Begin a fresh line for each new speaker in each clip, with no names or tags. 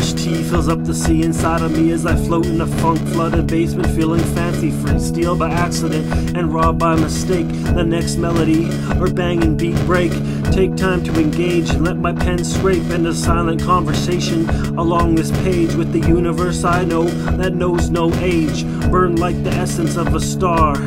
Fresh tea fills up the sea inside of me as I float in a funk flooded basement, feeling fancy free. Steal by accident and rob by mistake. The next melody or banging beat break. Take time to engage and let my pen scrape into silent conversation along this page with the universe I know that knows no age. Burn like the essence of a star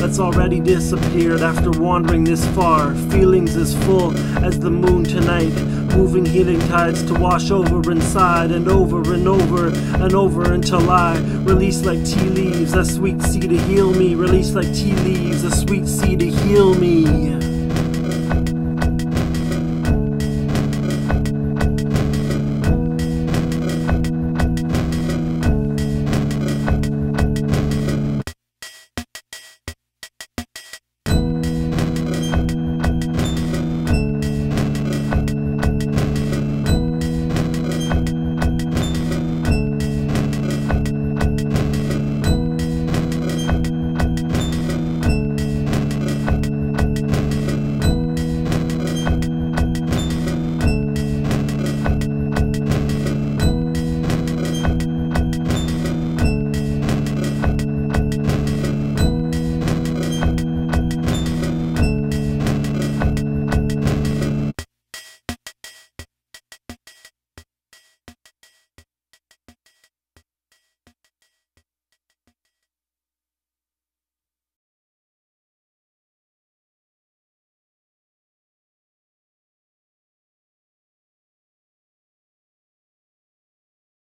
that's already disappeared after wandering this far. Feelings as full as the moon tonight, moving healing tides to wash over inside and over and over and over until I release like tea leaves, a sweet sea to heal me. Release like tea leaves, a sweet sea to heal me.